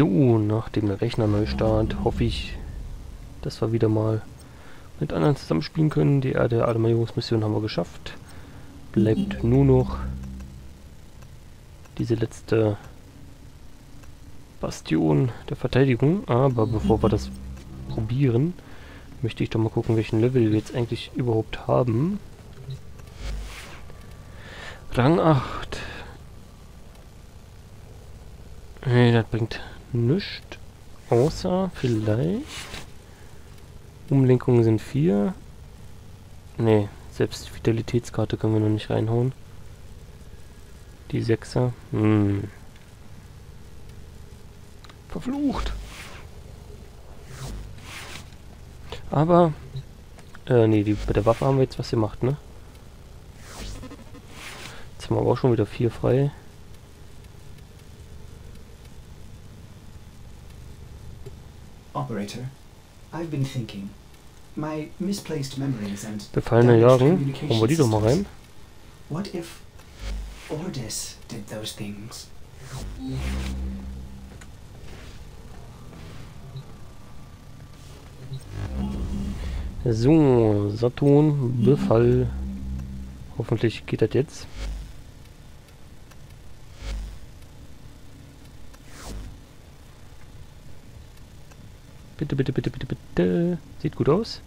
So, nach dem Rechnerneustart hoffe ich, dass wir wieder mal mit anderen zusammenspielen können. Die Erde Alarmierungsmission haben wir geschafft. Bleibt nur noch diese letzte Bastion der Verteidigung. Aber bevor wir das probieren, möchte ich doch mal gucken, welchen Level wir jetzt eigentlich überhaupt haben. Rang 8. Nee, das bringt nichts. Außer vielleicht... Umlenkungen sind 4. Nee, selbst Vitalitätskarte können wir noch nicht reinhauen. Die 6er. Hm. Verflucht. Aber... Äh, nee, die, bei der Waffe haben wir jetzt was gemacht, ne? Jetzt haben wir aber auch schon wieder 4 frei. Operator, I've been thinking. My misplaced memories and Befallene damaged Jagen. Hauen wir die doch mal rein. What if Ordis did those things? So, Saturn, Befall. Hoffentlich geht das jetzt. Bitte, bitte, bitte, bitte, bitte. Sieht gut aus.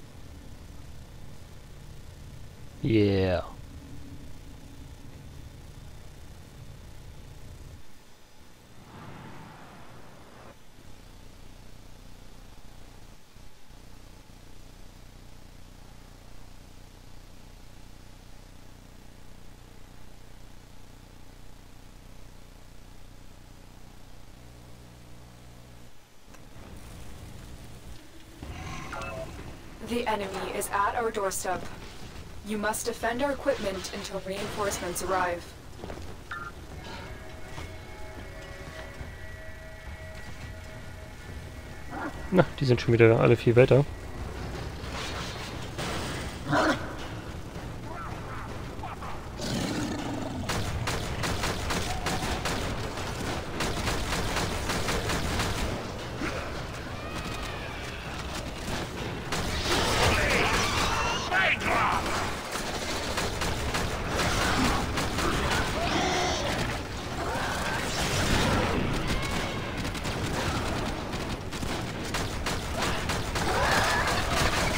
Yeah. The enemy is at our doorstep. You must defend our equipment until reinforcements arrive. Na, die sind schon wieder alle viel weiter.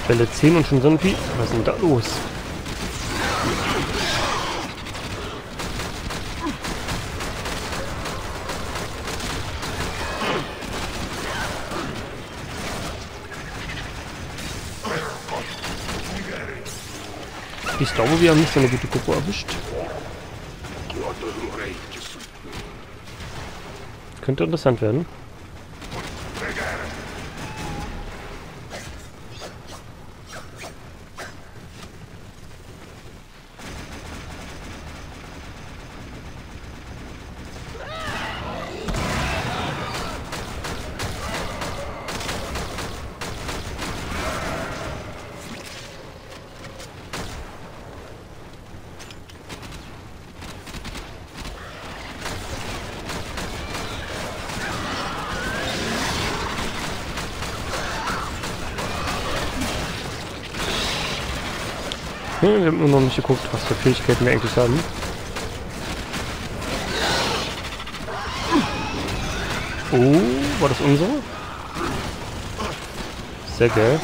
Welle 10 und schon so ein Vieh. Was ist denn da los? Ich glaube, wir haben nicht so eine gute Gruppe erwischt. Könnte interessant werden. Hm, wir haben nur noch nicht geguckt, was für Fähigkeiten wir eigentlich haben. Oh, war das unsere? Sehr geil.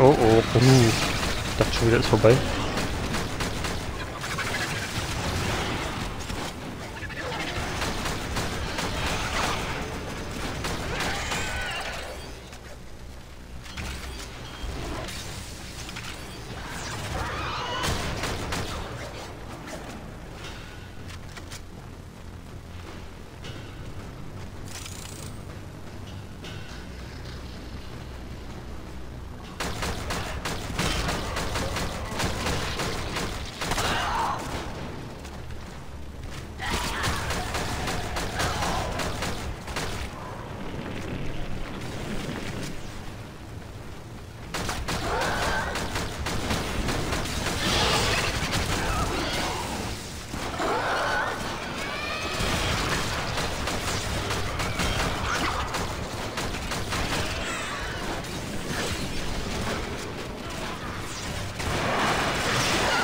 Oh oh. Uh. Ich dachte schon wieder ist vorbei.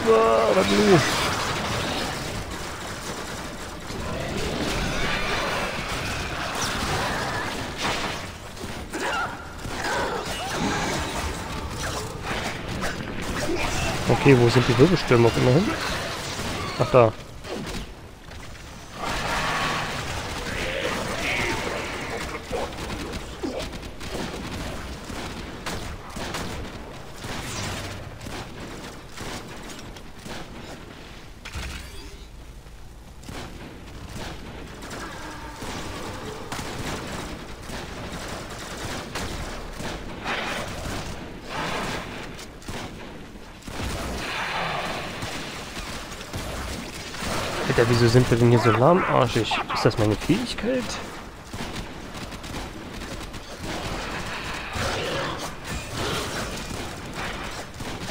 Ah, was du? Okay, wo sind die Wirbelstürme auch immerhin? Ach da. Alter, wieso sind wir denn hier so lahmarschig? Ist das meine Fähigkeit?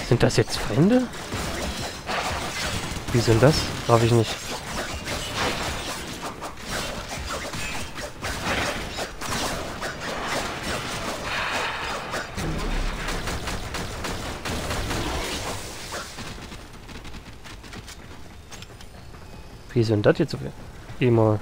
Sind das jetzt Feinde? Wie sind das? Darf ich nicht. Wie sind das jetzt so? Geh mal.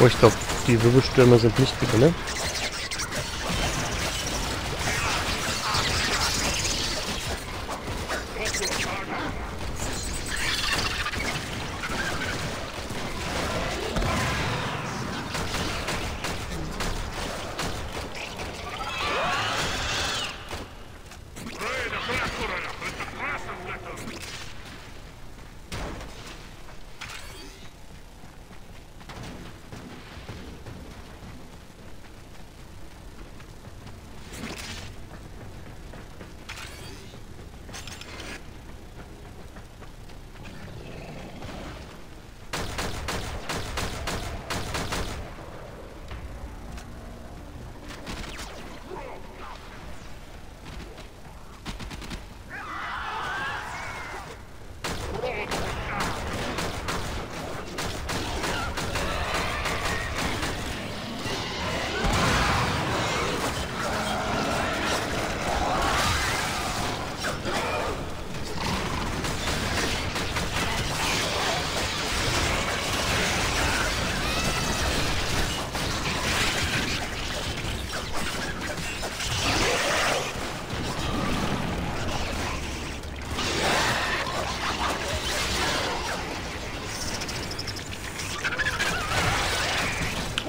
Oh, ich glaube, die Wirbelstürme sind nicht drin, ne?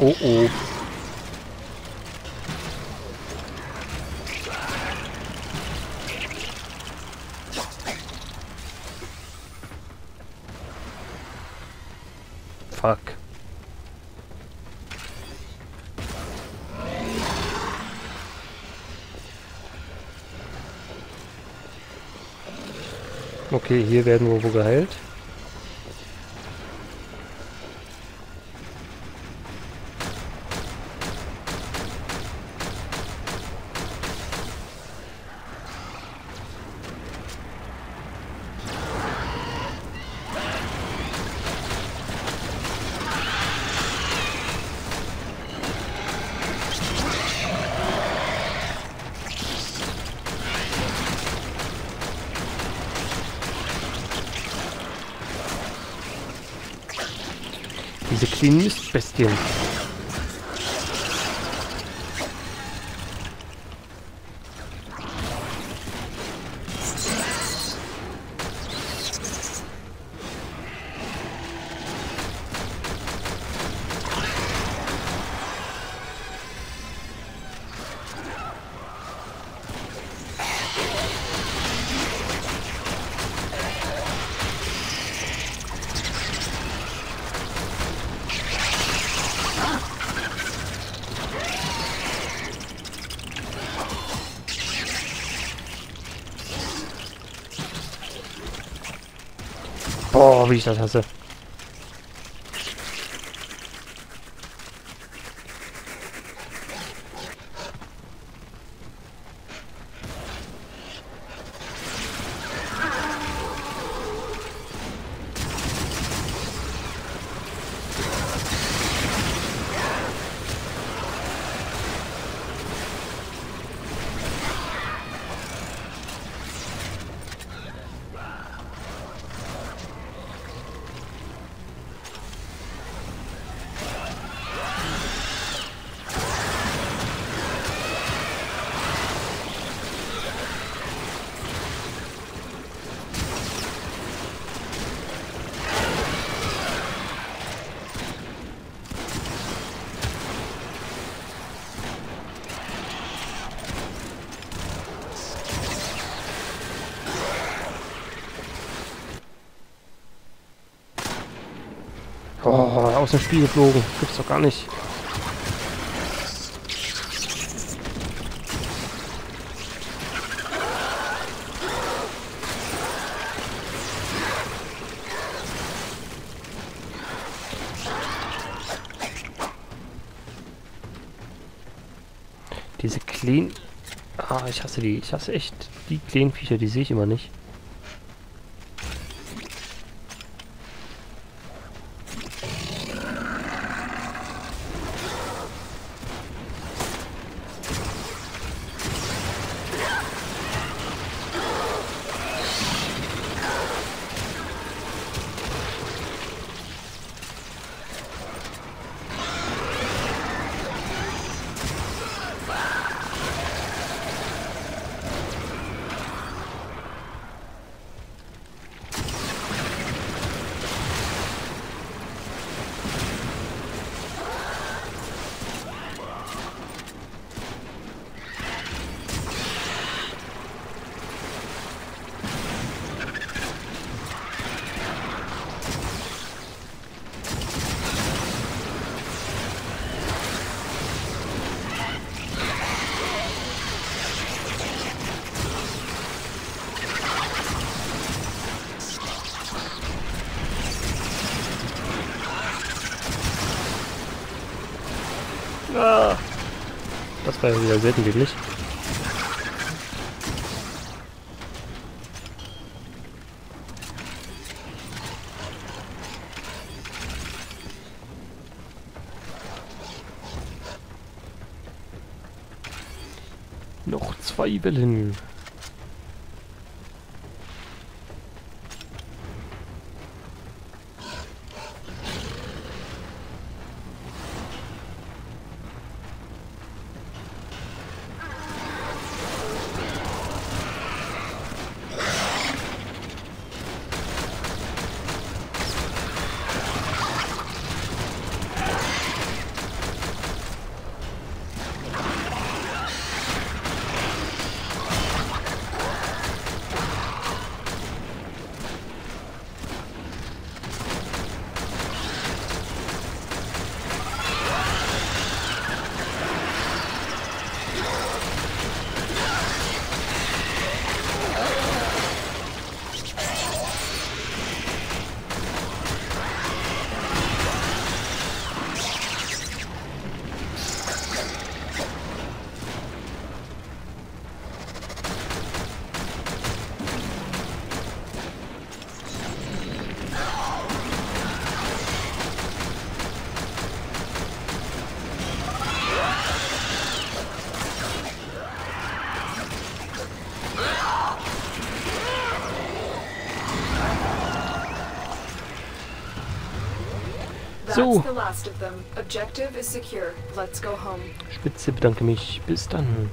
Oh oh. Fuck. Okay, hier werden wir wohl geheilt. sin mis bestias. Boah, wie ich das hasse. Oh, aus dem Spiel geflogen. Gibt's doch gar nicht. Diese kleinen... Ah, ich hasse die. Ich hasse echt die kleinen Viecher, die sehe ich immer nicht. Das war ja wieder selten wirklich. Noch zwei Wellen. Home. Spitze, bedanke mich. Bis dann.